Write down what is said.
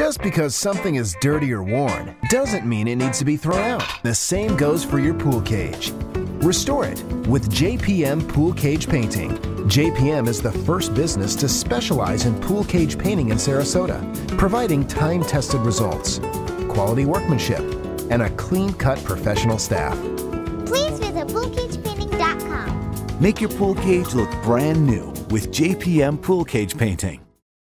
Just because something is dirty or worn doesn't mean it needs to be thrown out. The same goes for your pool cage. Restore it with JPM Pool Cage Painting. JPM is the first business to specialize in pool cage painting in Sarasota, providing time tested results, quality workmanship, and a clean cut professional staff. Please visit poolcagepainting.com. Make your pool cage look brand new with JPM Pool Cage Painting.